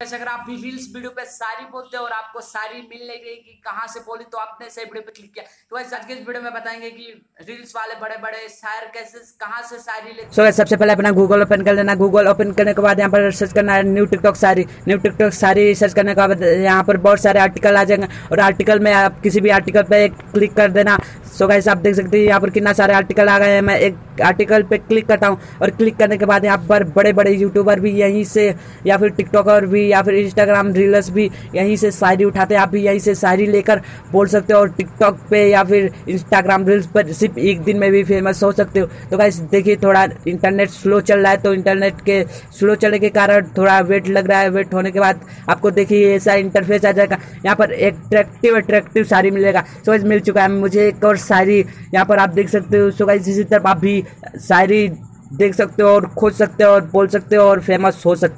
अगर आप reels video पे सारी बोलते हो और आपको सारी मिल नहीं रही कि कहाँ से बोली तो आपने सही वीडियो पे क्लिक किया। तो वैसे आज के इस वीडियो में बताएँगे कि रील्स वाले बड़े बड़े शायर कैसे कहाँ से सारी ले so, सबसे पहले अपना गूगल ओपन कर लेना। गूगल ओपन करने के बाद यहाँ पर सर्च करना है न्यू टिकटॉक सारी। न्यू टिकटॉक सारी सर्च करने के बाद यहाँ पर बहुत सारे आर्टिकल आ जाएँगे। और आर्टिकल में आप किसी भी आर्टिकल पे क्लिक कर देना। सो गाइस आप देख सकते हैं यहाँ पर कितना सारे आर्टिकल आ गए हैं। मैं एक आर्टिकल पे क्लिक करता हूँ और क्लिक करने के बाद यहाँ पर बड़े बड़े यूट्यूबर भी यहीं से, या फिर टिकटॉकर भी, या फिर इंस्टाग्राम रील्स भी यहीं से शायरी उठाते हैं। आप भी यहीं से शायरी लेकर बोल सकते हो और टिकटॉक पे या फिर इंस्टाग्राम रील्स पर सिर्फ़ एक दिन में भी फ़ेमस हो सकते हो। तो गाइस देखिए थोड़ा इंटरनेट स्लो चल रहा है तो इंटरनेट के स्लो चलने के कारण थोड़ा वेट लग रहा है। वेट होने के बाद आपको देखिए ऐसा इंटरफेस आ जाएगा। यहाँ पर एट्रैक्टिव अट्रैक्टिव साड़ी मिलेगा सो मिल चुका है। मुझे एक और शायरी यहाँ पर आप देख सकते हो सो इसी तरफ़ आप भी शायरी देख सकते हो और खोज सकते हो और बोल सकते हो और फ़ेमस हो सकते हो।